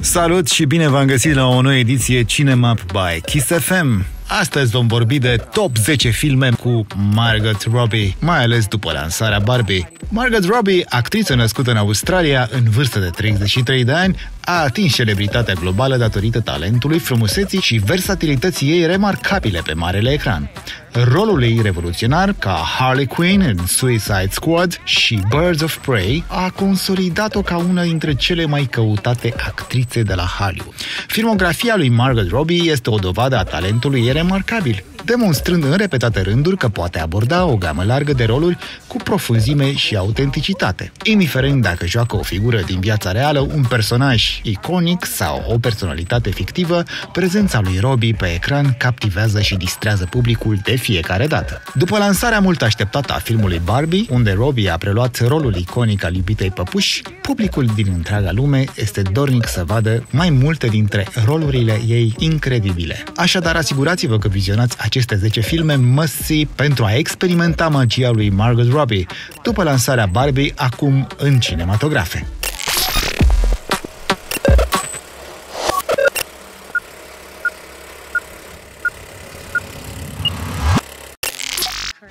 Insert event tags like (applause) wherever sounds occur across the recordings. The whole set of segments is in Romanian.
Salut și bine v-am găsit la o nouă ediție Cinema by Kiss FM. Astăzi vom vorbi de top 10 filme cu Margot Robbie, mai ales după lansarea Barbie. Margot Robbie, actriță născută în Australia în vârstă de 33 de ani, a atins celebritatea globală datorită talentului, frumuseții și versatilității ei remarcabile pe marele ecran. Rolul ei revoluționar ca Harley Quinn în Suicide Squad și Birds of Prey a consolidat-o ca una dintre cele mai căutate actrițe de la Hollywood. Filmografia lui Margot Robbie este o dovadă a talentului ei remarcabil, demonstrând în repetate rânduri că poate aborda o gamă largă de roluri cu profunzime și autenticitate. Indiferent dacă joacă o figură din viața reală, un personaj iconic sau o personalitate fictivă, prezența lui Robbie pe ecran captivează și distrează publicul de fiecare dată. După lansarea mult așteptată a filmului Barbie, unde Robbie a preluat rolul iconic al iubitei păpuși, publicul din întreaga lume este dornic să vadă mai multe dintre rolurile ei incredibile. Așadar, asigurați-vă că vizionați aceste 10 filme must pentru a experimenta magia lui Margot Robbie, după lansarea Barbie acum în cinematografe.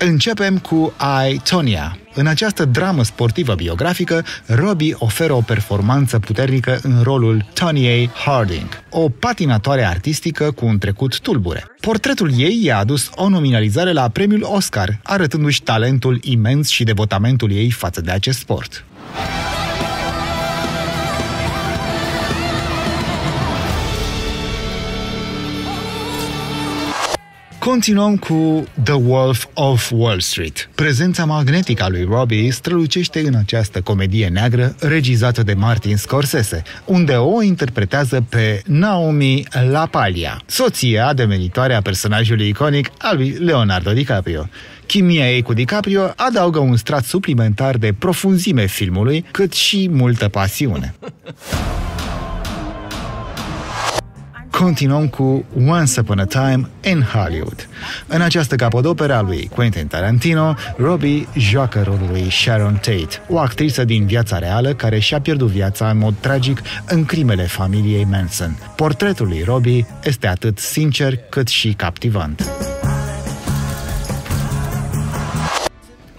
Începem cu I, Tonya. În această dramă sportivă biografică, Robbie oferă o performanță puternică în rolul Tony Harding, o patinatoare artistică cu un trecut tulbure. Portretul ei i-a adus o nominalizare la premiul Oscar, arătându-și talentul imens și devotamentul ei față de acest sport. Continuăm cu The Wolf of Wall Street. Prezența magnetică a lui Robbie strălucește în această comedie neagră regizată de Martin Scorsese, unde o interpretează pe Naomi Lapalia, soția devenitoare a personajului iconic al lui Leonardo DiCaprio. Chimia ei cu DiCaprio adaugă un strat suplimentar de profunzime filmului, cât și multă pasiune. (laughs) continuăm cu Once Upon a Time in Hollywood. În această capodoperă a lui Quentin Tarantino, Robbie joacă rolul lui Sharon Tate, o actriță din viața reală care și-a pierdut viața în mod tragic în crimele familiei Manson. Portretul lui Robbie este atât sincer cât și captivant.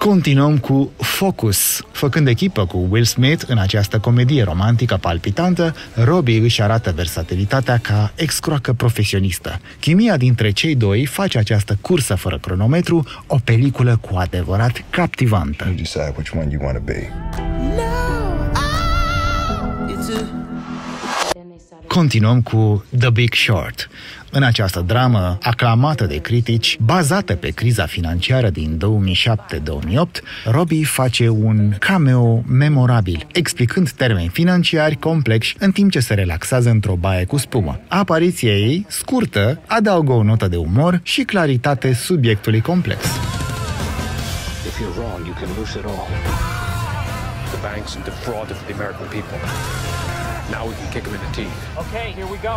Continuăm cu Focus. Făcând echipă cu Will Smith în această comedie romantică palpitantă, Robbie își arată versatilitatea ca excroacă profesionistă. Chimia dintre cei doi face această cursă fără cronometru o peliculă cu adevărat captivantă. You decide which one you want to be. Continuăm cu The Big Short. În această dramă, aclamată de critici, bazată pe criza financiară din 2007-2008, Robbie face un cameo memorabil, explicând termeni financiari complexi în timp ce se relaxează într-o baie cu spumă. Apariția ei, scurtă, adaugă o notă de umor și claritate subiectului complex. If you're wrong, you can lose it all. The banks and defrauded the American people. Now we can kick them in the teeth. Okay, here we go.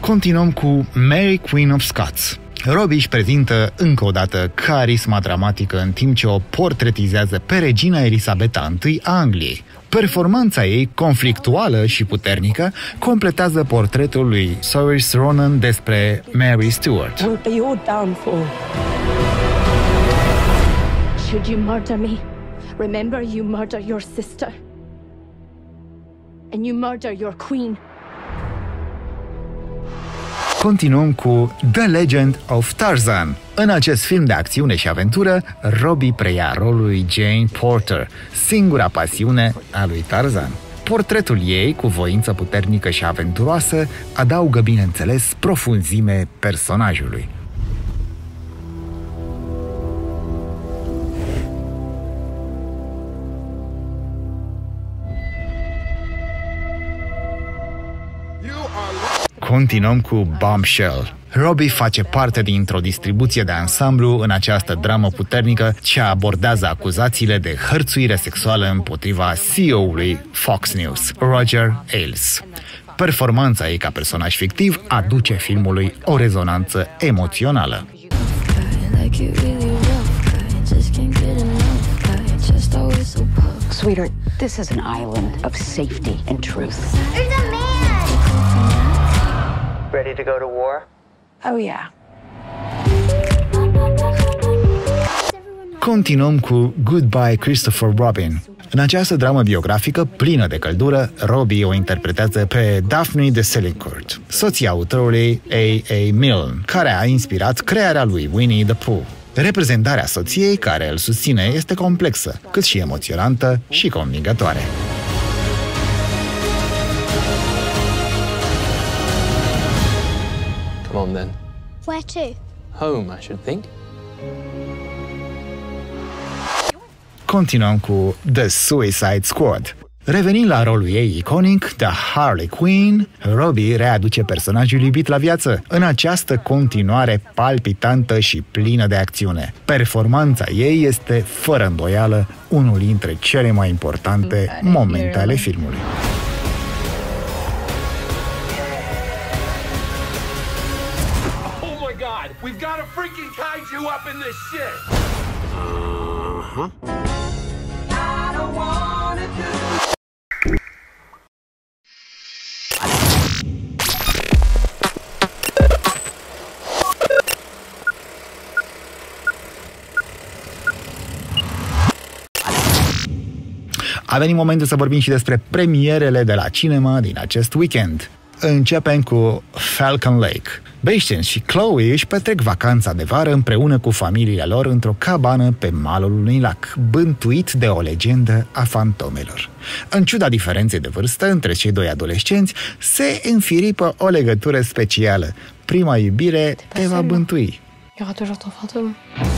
Continuăm cu Mary Queen of Scots. Robbie își prezintă încă o dată carisma dramatică în timp ce o portretizează pe regina Elisabeta I a Angliei. Performanța ei, conflictuală și puternică, completează portretul lui Saoirse Ronan despre Mary Stuart. Will be your downfall. Should you murder me, remember you murder your sister. And you murder your queen. Continuăm cu The Legend of Tarzan. În acest film de acțiune și aventură, Robbie preia rolul lui Jane Porter, singura pasiune a lui Tarzan. Portretul ei, cu voință puternică și aventuroasă, adaugă, bineînțeles, profunzime personajului. Continuăm cu Bombshell. Robbie face parte dintr-o distribuție de ansamblu în această dramă puternică ce abordează acuzațiile de hărțuire sexuală împotriva CEO-ului Fox News, Roger Ailes. Performanța ei ca personaj fictiv aduce filmului o rezonanță emoțională. Sweetheart, this is an island of safety and truth. There's a man! Ready to go to war? Oh, yeah. Continuăm cu Goodbye Christopher Robin. În această dramă biografică plină de căldură, Robbie o interpretează pe Daphne de Selincourt, soția autorului A.A. Milne, care a inspirat crearea lui Winnie the Pooh. Reprezentarea soției care îl susține este complexă, cât și emoționantă și convingătoare. On then. Where to? Home, I should think. Continuăm cu The Suicide Squad. Revenind la rolul ei iconic, The Harley Quinn, Robbie readuce personajul iubit la viață în această continuare palpitantă și plină de acțiune. Performanța ei este, fără îndoială, unul dintre cele mai importante momente ale filmului. Oh my god, we've got a freaking kaiju up in this shit! A venit momentul să vorbim și despre premierele de la cinema din acest weekend. Începem cu Falcon Lake. Bastian și Chloe își petrec vacanța de vară împreună cu familiile lor într-o cabană pe malul unui lac, bântuit de o legendă a fantomelor. În ciuda diferenței de vârstă între cei doi adolescenți, se înfiripă o legătură specială. Prima iubire te va bântui. Il y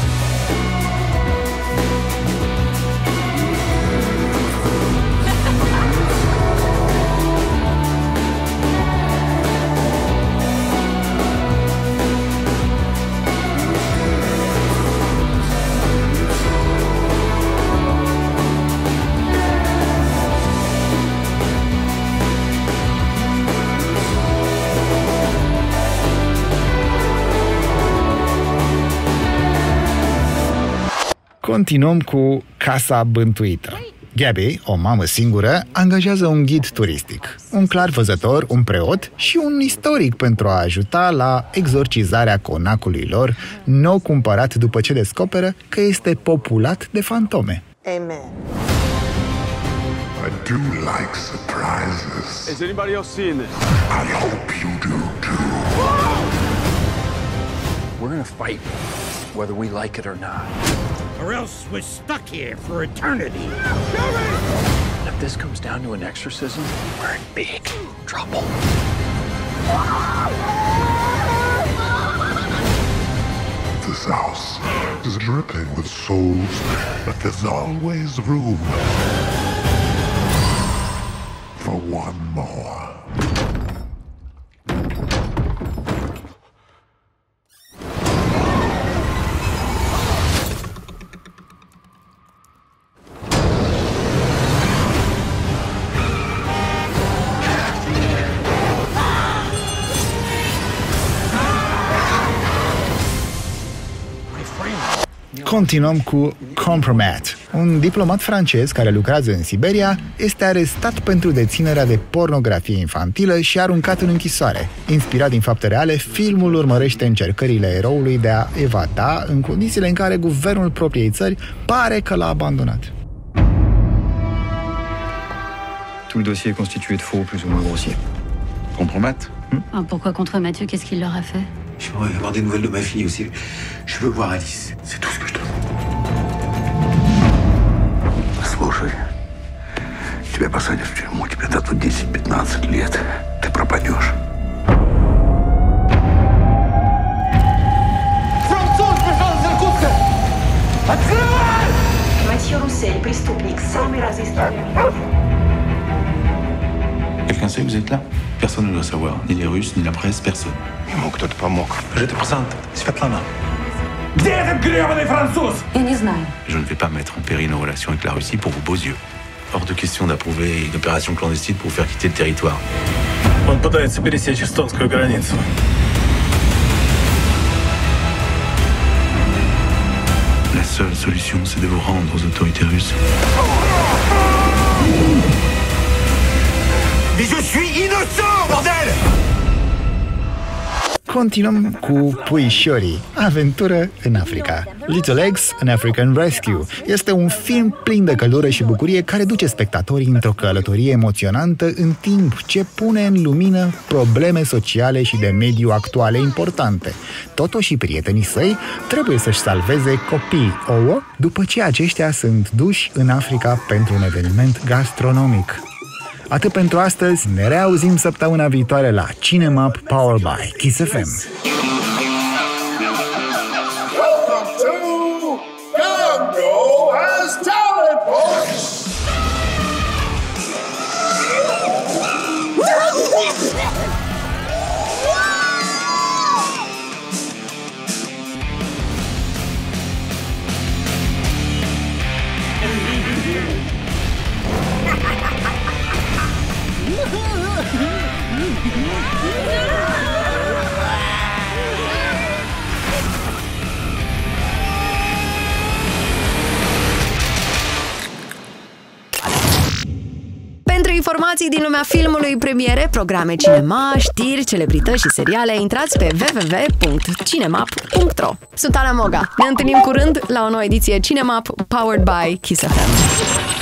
Continuăm cu Casa Bântuită. Gabby, o mamă singură, angajează un ghid turistic, un clar văzător, un preot și un istoric pentru a ajuta la exorcizarea conacului lor, nou cumpărat după ce descoperă că este populat de fantome. Amen. I do like surprises. Is anybody else seeing this? I hope you do too. We're gonna fight, whether we like it or not. Or else we're stuck here for eternity. If this comes down to an exorcism, we're in big trouble. This house is dripping with souls, but there's always room for one more. Continuăm cu Compromat. Un diplomat francez care lucrează în Siberia este arestat pentru deținerea de pornografie infantilă și aruncat în închisoare. Inspirat din fapte reale, filmul urmărește încercările eroului de a evada în condițiile în care guvernul propriei țări pare că l-a abandonat. Tout le dossier est constitué de faux plus ou moins grossiers. Compromettre Ah, pourquoi contre Mathieu Qu'est-ce qu'il leur a fait J'aimerais avoir des nouvelles de ma fille aussi. Je veux voir Alice. C'est tout ce que je Слушай, тебя посадят в тюрьму, тебе дадут 10-15 лет. Ты пропадешь. Матhieu Roussel, преступник, самый разыскиваемый. Quelqu'un sait que vous êtes là Personne ne doit savoir. Ni les Russes, ni la presse, personne. Ему кто-то помог. Je te présente Svetlana. Je ne vais pas mettre en péril nos relations avec la Russie pour vos beaux yeux. Hors de question d'approuver une opération clandestine pour vous faire quitter le territoire. La seule solution, c'est de vous rendre aux autorités russes. Mais je suis innocent, bordel Continuăm cu Puișorii, aventură în Africa. Little Eggs, An African Rescue. Este un film plin de căldură și bucurie care duce spectatorii într-o călătorie emoționantă în timp ce pune în lumină probleme sociale și de mediu actuale importante. Toto și prietenii săi trebuie să-și salveze copii ouă după ce aceștia sunt duși în Africa pentru un eveniment gastronomic. Atât pentru astăzi, ne reauzim săptămâna viitoare la Cinema Power by Kiss FM. Informații din lumea filmului, premiere, programe cinema, știri, celebrități și seriale, intrați pe www.cinemap.ro Sunt Ana Moga. Ne întâlnim curând la o nouă ediție Cinemap, powered by Kiss FM.